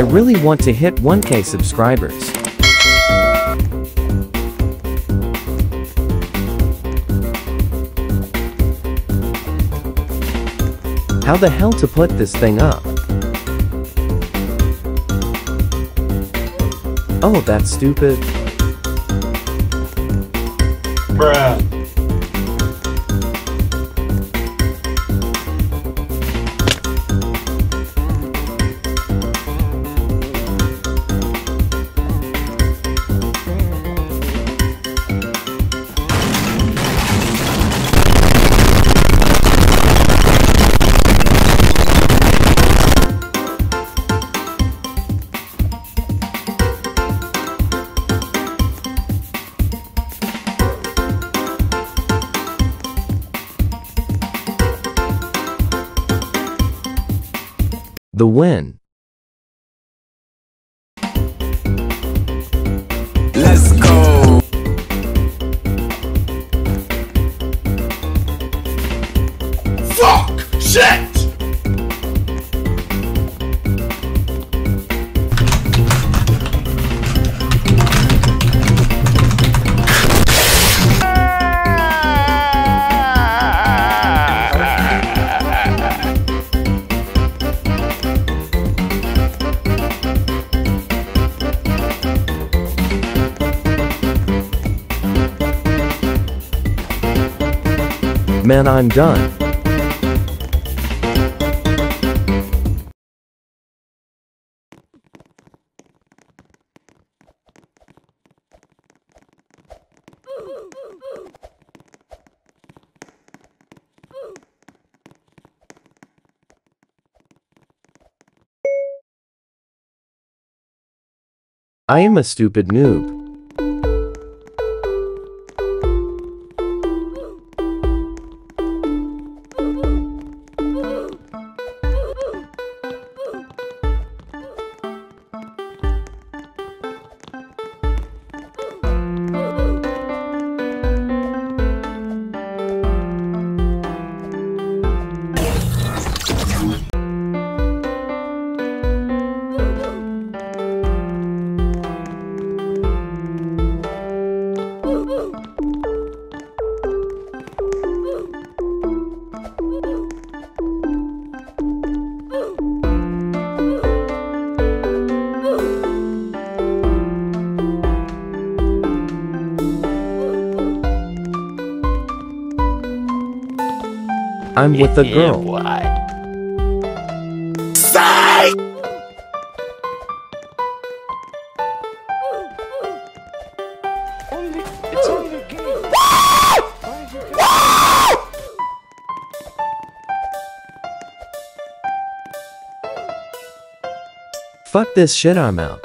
I really want to hit 1k subscribers. How the hell to put this thing up? Oh, that's stupid. Bruh. The win. Let's go. Fuck! Shit! Man, I'm done. I am a stupid noob. I'm with a girl. Psych! Fuck this shit, I'm out.